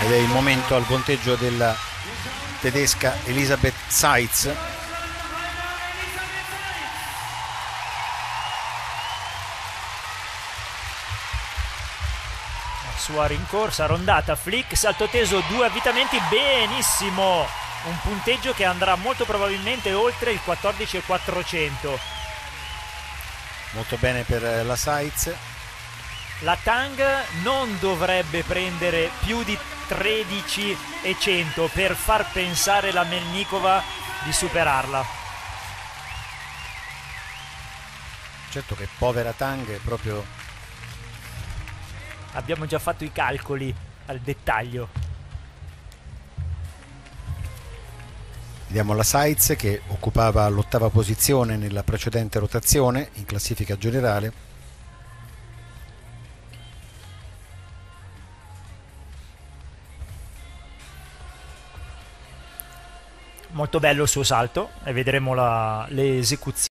Ed è il momento al punteggio della tedesca Elisabeth Seitz sua rincorsa, rondata, flick, salto teso, due avvitamenti, benissimo! Un punteggio che andrà molto probabilmente oltre il 14,400. Molto bene per la Seitz. La Tang non dovrebbe prendere più di 13,100 per far pensare la Melnikova di superarla. Certo che povera Tang è proprio abbiamo già fatto i calcoli al dettaglio. Vediamo la Sainz che occupava l'ottava posizione nella precedente rotazione in classifica generale. Molto bello il suo salto e vedremo la, le esecuzioni.